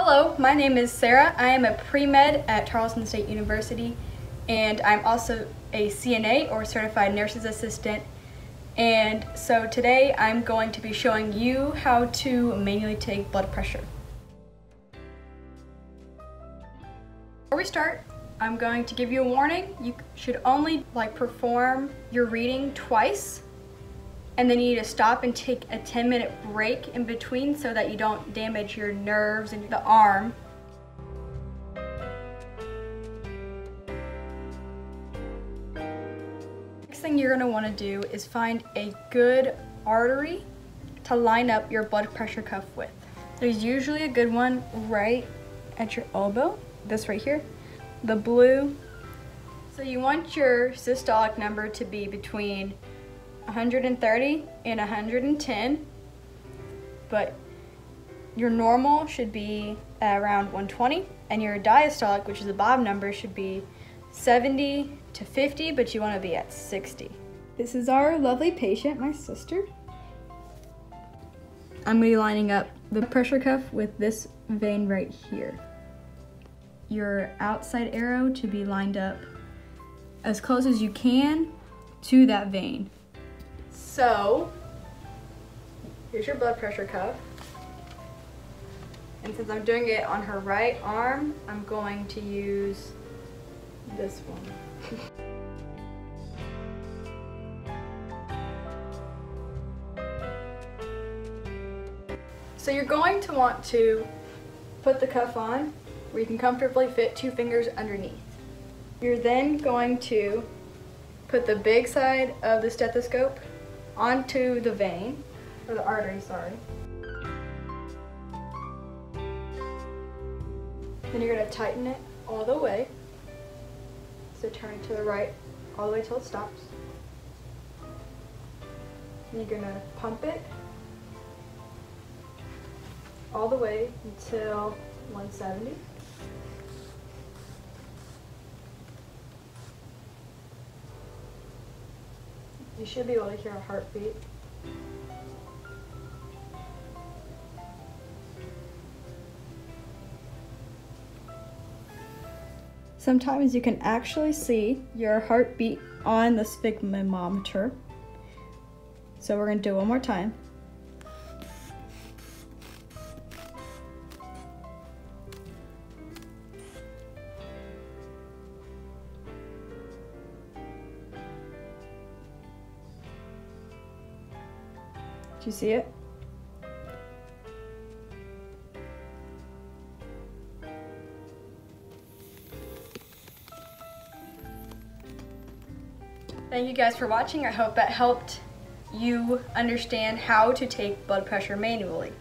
Hello, my name is Sarah. I am a pre-med at Charleston State University and I'm also a CNA or Certified Nurse's Assistant. And so today I'm going to be showing you how to manually take blood pressure. Before we start, I'm going to give you a warning. You should only like perform your reading twice and then you need to stop and take a 10 minute break in between so that you don't damage your nerves and the arm. Next thing you're gonna wanna do is find a good artery to line up your blood pressure cuff with. There's usually a good one right at your elbow, this right here, the blue. So you want your systolic number to be between 130 and 110, but your normal should be around 120, and your diastolic, which is the bottom number, should be 70 to 50, but you want to be at 60. This is our lovely patient, my sister. I'm going to be lining up the pressure cuff with this vein right here. Your outside arrow to be lined up as close as you can to that vein. So, here's your blood pressure cuff. And since I'm doing it on her right arm, I'm going to use this one. so you're going to want to put the cuff on where you can comfortably fit two fingers underneath. You're then going to put the big side of the stethoscope onto the vein, or the artery, sorry. Then you're gonna tighten it all the way. So turn it to the right all the way till it stops. You're gonna pump it all the way until 170. You should be able to hear a heartbeat. Sometimes you can actually see your heartbeat on the sphygmomanometer. So we're going to do it one more time. You see it? Thank you guys for watching. I hope that helped you understand how to take blood pressure manually.